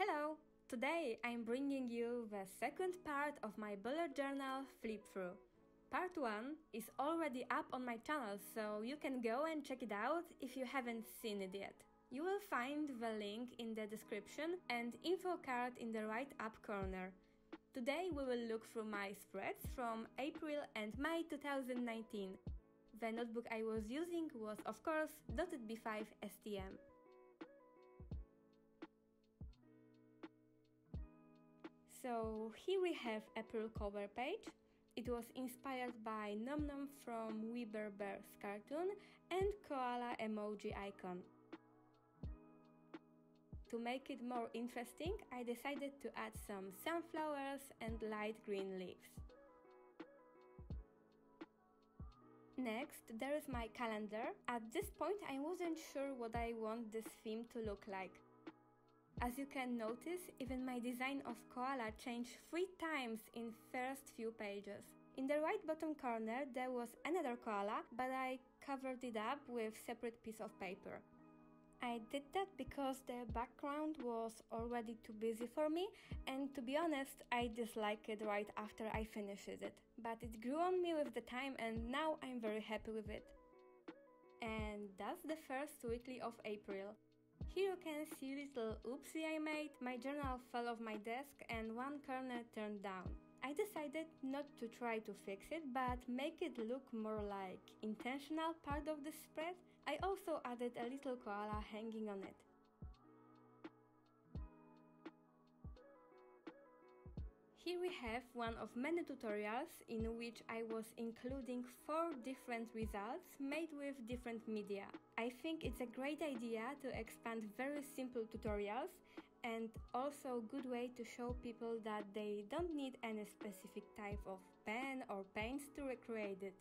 Hello! Today I'm bringing you the second part of my bullet journal flip through. Part 1 is already up on my channel, so you can go and check it out if you haven't seen it yet. You will find the link in the description and info card in the right up corner. Today we will look through my spreads from April and May 2019. The notebook I was using was of course Dotted B5 STM. So here we have April cover page. It was inspired by Nom Nom from We Bare Bears cartoon and koala emoji icon. To make it more interesting, I decided to add some sunflowers and light green leaves. Next, there is my calendar. At this point, I wasn't sure what I want this theme to look like. As you can notice, even my design of koala changed three times in first few pages. In the right bottom corner there was another koala, but I covered it up with separate piece of paper. I did that because the background was already too busy for me, and to be honest, I disliked it right after I finished it. But it grew on me with the time, and now I'm very happy with it. And that's the first weekly of April. Here you can see little oopsie I made, my journal fell off my desk and one corner turned down. I decided not to try to fix it, but make it look more like intentional part of the spread. I also added a little koala hanging on it. Here we have one of many tutorials in which I was including 4 different results made with different media. I think it's a great idea to expand very simple tutorials and also a good way to show people that they don't need any specific type of pen or paints to recreate it.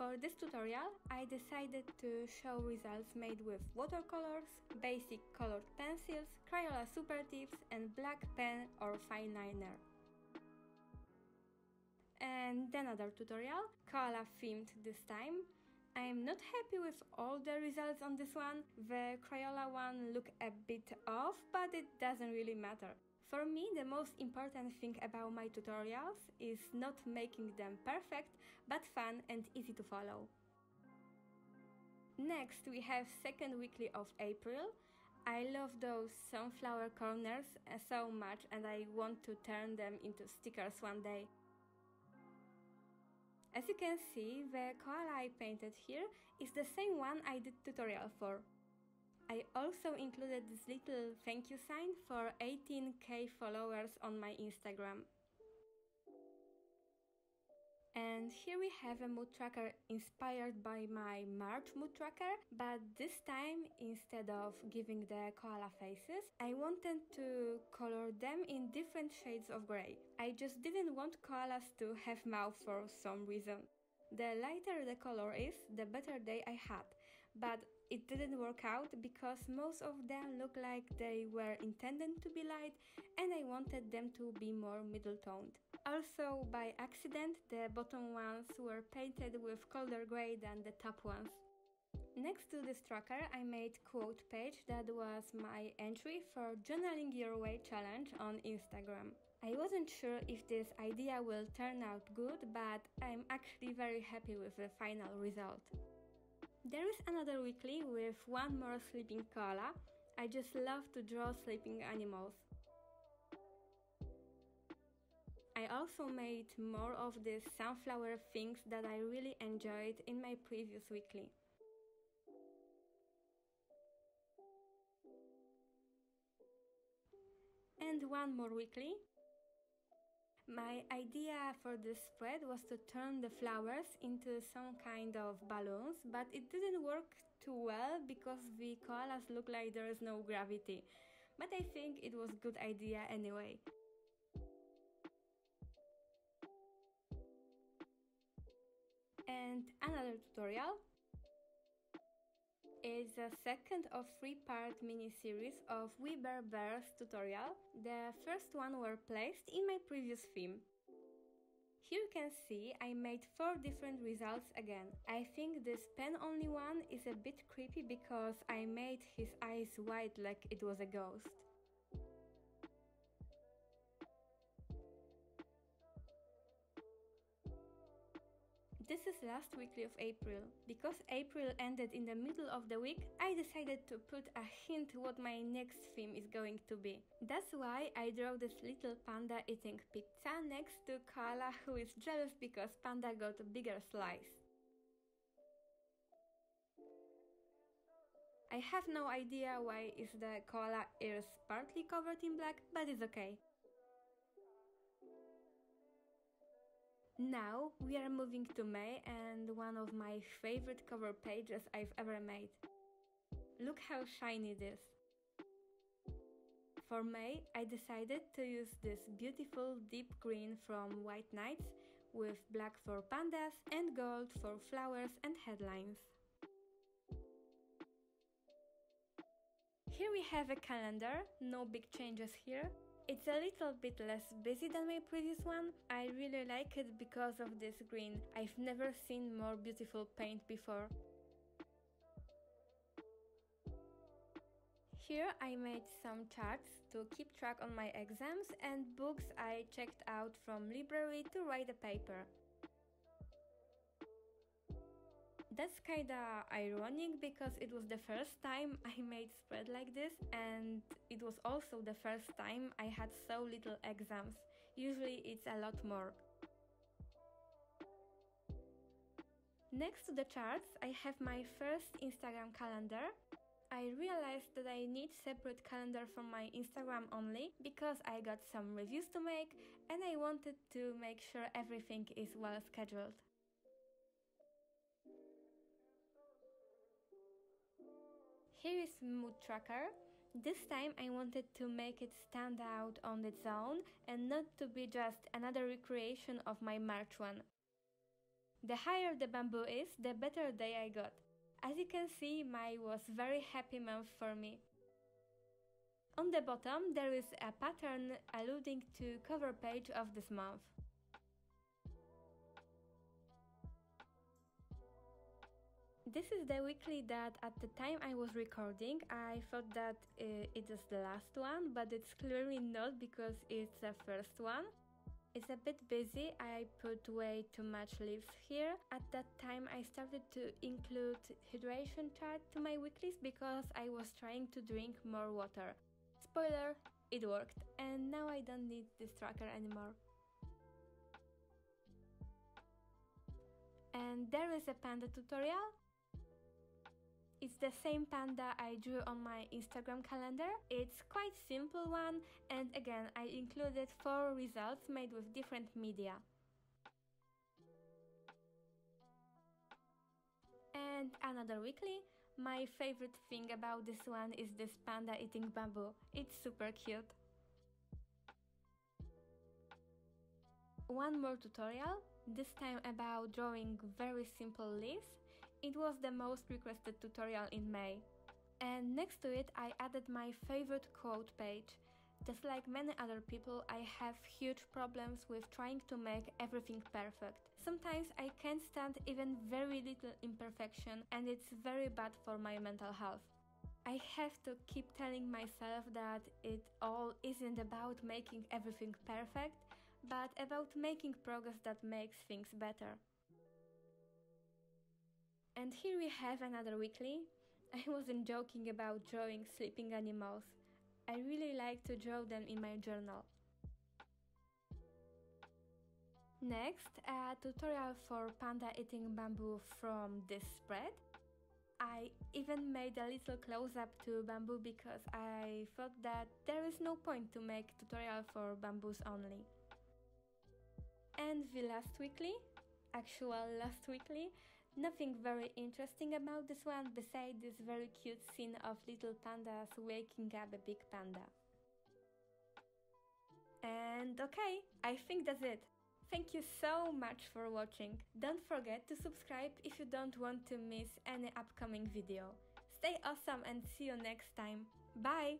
For this tutorial, I decided to show results made with watercolors, basic colored pencils, Crayola Super Tips and black pen or fine liner. And another tutorial, koala themed this time. I'm not happy with all the results on this one. The Crayola one look a bit off, but it doesn't really matter. For me, the most important thing about my tutorials is not making them perfect, but fun and easy to follow. Next, we have second weekly of April. I love those sunflower corners uh, so much and I want to turn them into stickers one day. As you can see, the koala I painted here is the same one I did tutorial for. I also included this little thank you sign for 18k followers on my Instagram. And here we have a mood tracker inspired by my March mood tracker, but this time instead of giving the koala faces, I wanted to color them in different shades of grey. I just didn't want koalas to have mouth for some reason. The lighter the color is, the better day I had, but it didn't work out because most of them look like they were intended to be light and I wanted them to be more middle toned. Also, by accident, the bottom ones were painted with colder grey than the top ones. Next to this tracker, I made quote page that was my entry for Journaling Your Way challenge on Instagram. I wasn't sure if this idea will turn out good, but I'm actually very happy with the final result. There is another weekly with one more sleeping koala. I just love to draw sleeping animals. I also made more of these sunflower things that I really enjoyed in my previous weekly. And one more weekly. My idea for this spread was to turn the flowers into some kind of balloons, but it didn't work too well because the koalas look like there is no gravity. But I think it was a good idea anyway. And another tutorial is the second of three-part mini-series of We Bare Bears tutorial. The first one were placed in my previous theme. Here you can see I made 4 different results again. I think this pen only one is a bit creepy because I made his eyes white like it was a ghost. This is last weekly of April. Because April ended in the middle of the week, I decided to put a hint what my next theme is going to be. That's why I draw this little panda eating pizza next to Koala who is jealous because panda got a bigger slice. I have no idea why is the koala ears partly covered in black, but it's okay. Now we are moving to May and one of my favorite cover pages I've ever made. Look how shiny it is. For May I decided to use this beautiful deep green from White Nights with black for pandas and gold for flowers and headlines. Here we have a calendar, no big changes here. It's a little bit less busy than my previous one. I really like it because of this green. I've never seen more beautiful paint before. Here I made some charts to keep track on my exams and books I checked out from library to write a paper. That's kinda ironic because it was the first time I made spread like this and it was also the first time I had so little exams. Usually it's a lot more. Next to the charts I have my first Instagram calendar. I realized that I need separate calendar from my Instagram only because I got some reviews to make and I wanted to make sure everything is well scheduled. Here is mood tracker. This time I wanted to make it stand out on its own and not to be just another recreation of my March one. The higher the bamboo is, the better day I got. As you can see, May was very happy month for me. On the bottom there is a pattern alluding to cover page of this month. This is the weekly that at the time I was recording I thought that uh, it is the last one, but it's clearly not because it's the first one. It's a bit busy, I put way too much leaves here. At that time I started to include hydration chart to my weeklies because I was trying to drink more water. Spoiler, it worked and now I don't need this tracker anymore. And there is a panda tutorial it's the same panda I drew on my Instagram calendar. It's quite simple one and again I included 4 results made with different media. And another weekly, my favorite thing about this one is this panda eating bamboo. It's super cute. One more tutorial, this time about drawing very simple leaves. It was the most requested tutorial in May. And next to it I added my favorite quote page. Just like many other people, I have huge problems with trying to make everything perfect. Sometimes I can't stand even very little imperfection and it's very bad for my mental health. I have to keep telling myself that it all isn't about making everything perfect, but about making progress that makes things better. And here we have another weekly. I wasn't joking about drawing sleeping animals. I really like to draw them in my journal. Next, a tutorial for panda eating bamboo from this spread. I even made a little close-up to bamboo because I thought that there is no point to make tutorial for bamboos only. And the last weekly, actual last weekly, Nothing very interesting about this one besides this very cute scene of little pandas waking up a big panda. And okay, I think that's it. Thank you so much for watching. Don't forget to subscribe if you don't want to miss any upcoming video. Stay awesome and see you next time. Bye!